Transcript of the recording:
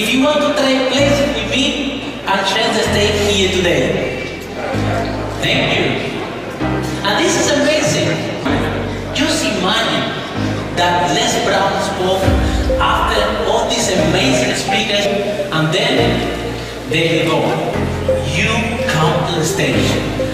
If you want to take place with me, I'll share the here today. Thank you. And this is amazing. Just imagine that Les Brown spoke after all these amazing speakers, and then they go. You come to the stage.